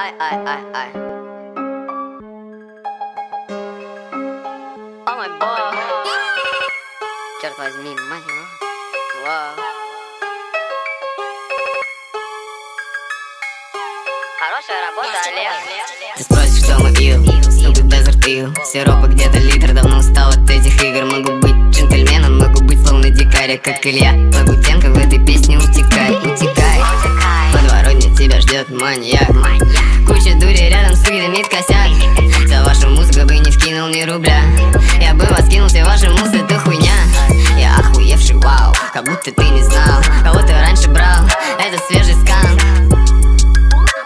Ай, ай, ай, ай. О мой бог. Черт возьми, мать его. Вау. Хорошая работа, Олег. Ты спросишь, кто мой ил, сука, дезерт ил Сиропа где-то литр, давно устал от этих игр Могу быть джентльменом, могу быть словно дикаря Как Илья Лагутенко в этой песне утекай, утекай Подворотня тебя ждет маньяк Куча ни рубля. Я бы вас кинул, все ваши мусы, это хуйня. Я охуевший, вау, как будто ты не знал Кого ты раньше брал, это свежий скан.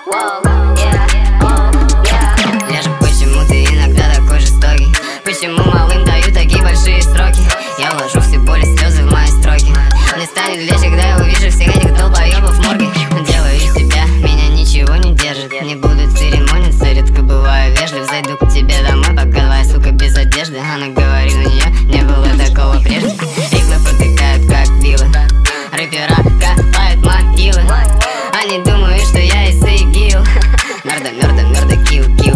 Воу, yeah, воу, yeah. Я же почему ты иногда такой жестокий? Почему малым дают такие большие сроки? Я вложу все боли, слезы в мои строки. Мне станет легче, когда я увижу всех этих долбоебов в морге. Делаю из себя, меня ничего Не пока твоя сука без одежды. Она говорит, у нее не было такого прежде. Иглы протыкают, как вилы. Рэпера копают могилы. Они думают, что я из ИГИЛ. Мерда, мерда, мерда, кил, кил,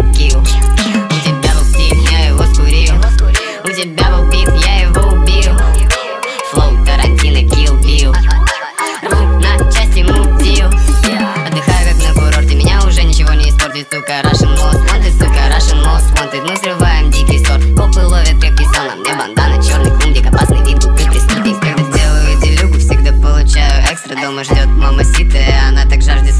Russian most wanted, сука, Russian most wanted Мы срываем дикий сорт, копы ловят крепкий сон На мне бандана, черный кумдик, опасный вид, губы преступник Когда делаю делюгу, всегда получаю экстра Дома ждет мама сита, она так жаждет